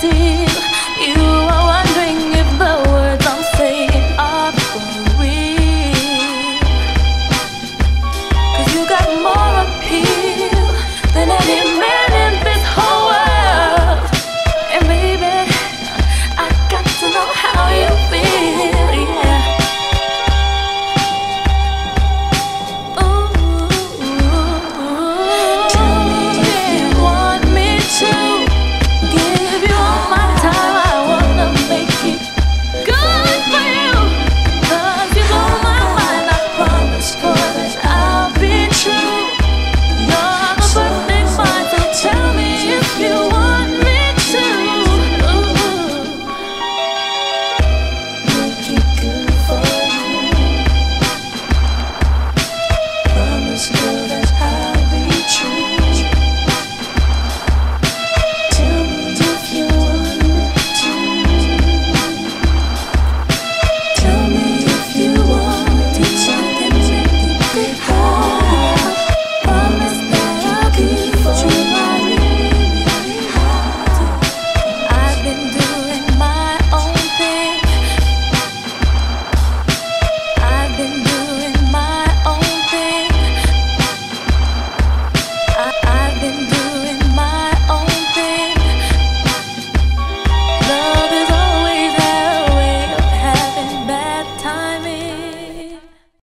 dear you